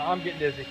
I'm getting dizzy.